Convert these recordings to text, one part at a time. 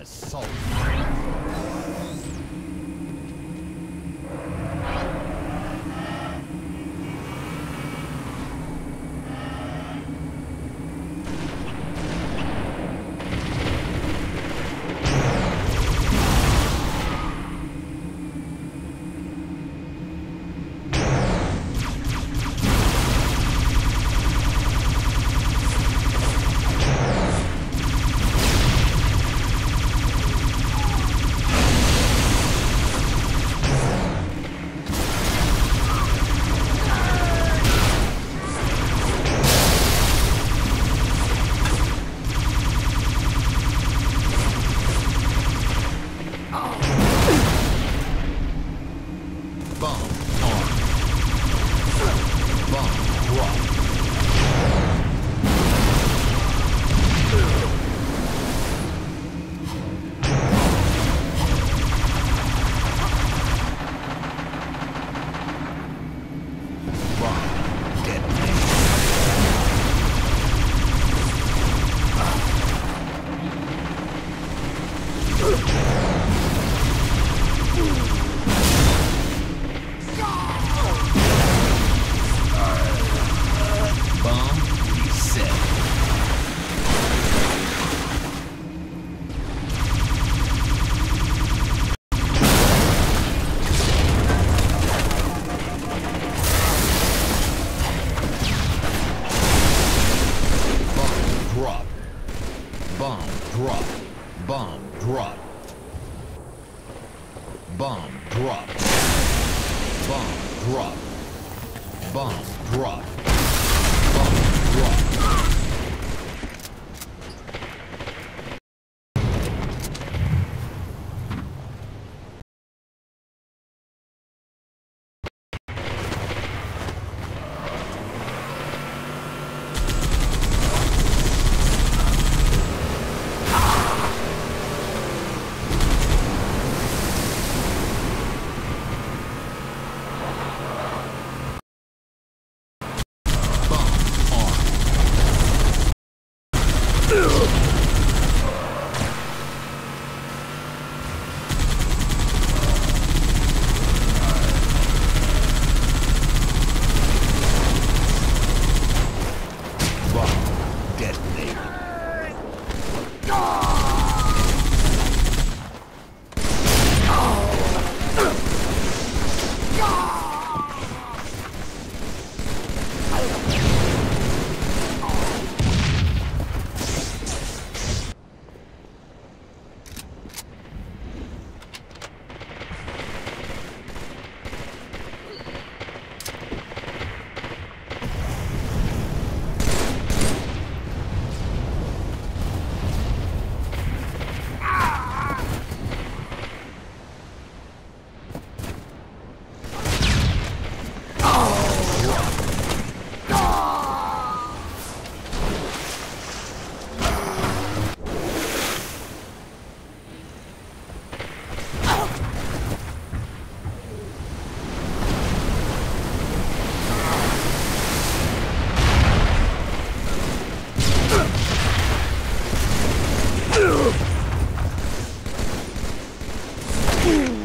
Assault. Bomb drop. Bomb drop. Bomb drop. Bomb drop. Bomb drop. Bomb drop. Bomb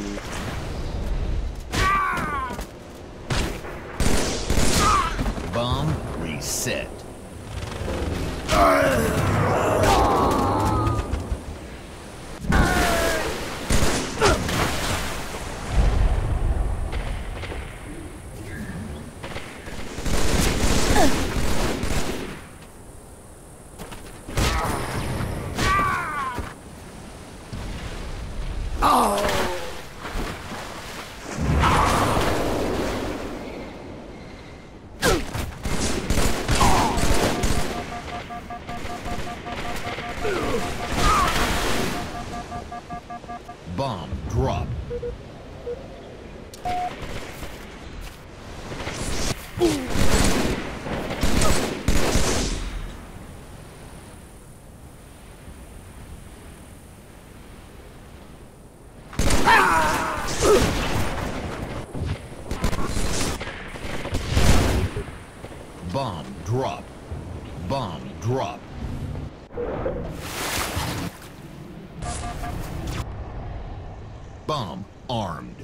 drop. Bomb drop. Bomb drop. Bomb armed.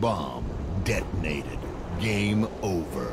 Bomb detonated. Game over.